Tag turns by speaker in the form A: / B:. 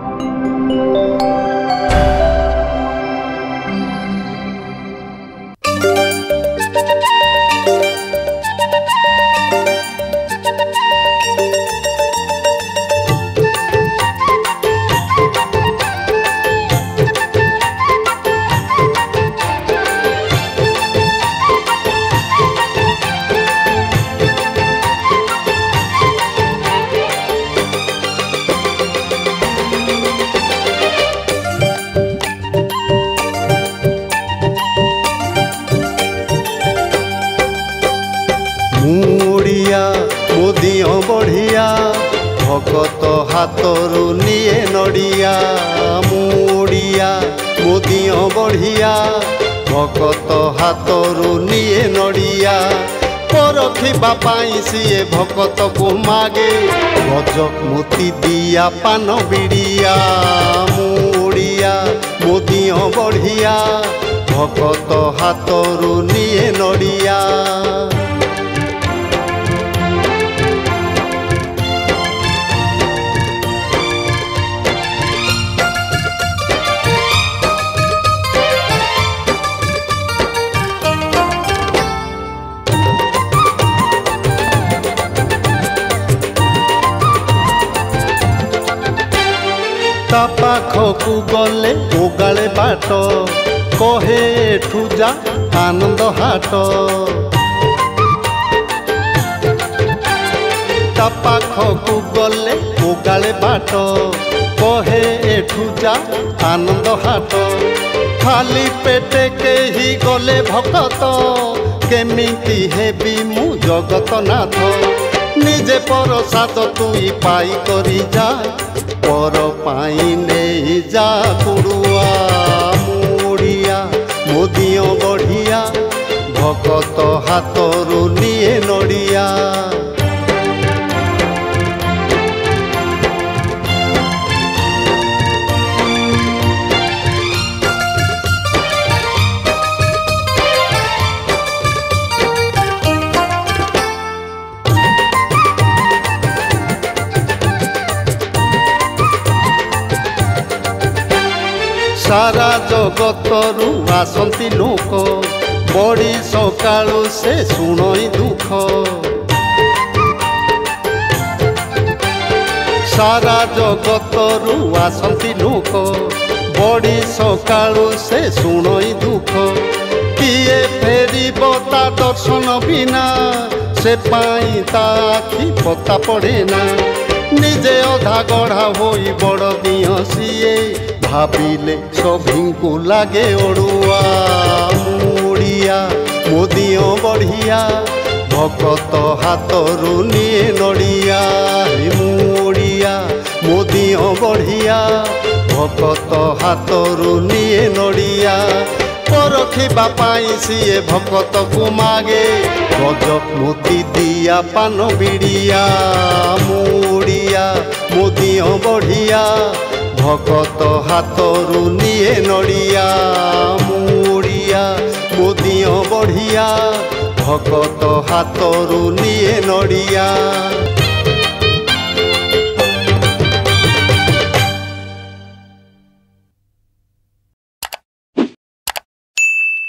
A: Música ভকত হাতরু নিয়ে নড়িয়া মুড়িয়া মুদিও বঢ়িয়া ভকত হাতরু নিয়ে নড়িয়া পরখিবা পাই সিয়ে ভকতকু মাগে গজক মতি দিয়া পান বিড়িয়া মুড়িয়া মুদিও বঢ়িয়া ভকত হাতরু নিয়ে নড়িয়া ତା ପାଖକୁ ଗଲେ ଓଗାଳେ ବାଟ କହେ ଏଠୁ ଯା ଆନନ୍ଦ ହାଟ ତା ପାଖକୁ ଗଲେ ଓଗାଳେ ବାଟ କହେ ଏଠୁ ଯା ଆନନ୍ଦ ହାଟ ଖାଲି ପେଟେ କେହି ଗଲେ ଭକତ କେମିତି ହେବି ମୁଁ ଜଗତନାଥ ନିଜେ ପରସାଦ ତୁଇ ପାଇ କରି ଯା পর পাই নেই যা কৰোৱা মৰিয়া মদিয় বঢ়িয়া ভকত হাতৰো নিয়ে নৰিয়া ସାରା ଜଗତରୁ ଆସନ୍ତି ଲୋକ ବଡ଼ି ସକାଳୁ ସେ ଶୁଣଇ ଦୁଃଖ ସାରା ଜଗତରୁ ଆସନ୍ତି ଲୋକ ବଡ଼ି ସକାଳୁ ସେ ଶୁଣଇ ଦୁଃଖ କିଏ ଫେରିବ ତା ଦର୍ଶନ ବିନା ସେ ପାଇଁ ତା ଆଖି ପତା ପଡ଼େ ନା ନିଜେ ଅଧା ଗଢ଼ା ହୋଇ ବଡ଼ ଦିଅ ସିଏ ভাবিলে সভিঙ্কু লাগে অড়ুয়া মুড়িয়া মোদিও বঢ়িয়া ভকত হাতরু নিয়ে নড়িয়া মুড়িয়া মোদিও বঢ়িয়া ভকত হাতরু নিয়ে নড়িয়া পরখিবা পাই সিয়ে ভকতকু মাগে গজক মোতি দিয়া পান বিড়িয়া মুড়িয়া মোদিও বঢ়িয়া ভকত হাতরু নিয়ে নড়িয়া মুড়িয়া মোদিও বঢ়িয়া ভকত হাতরু নিয়ে নড়িয়া